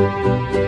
Música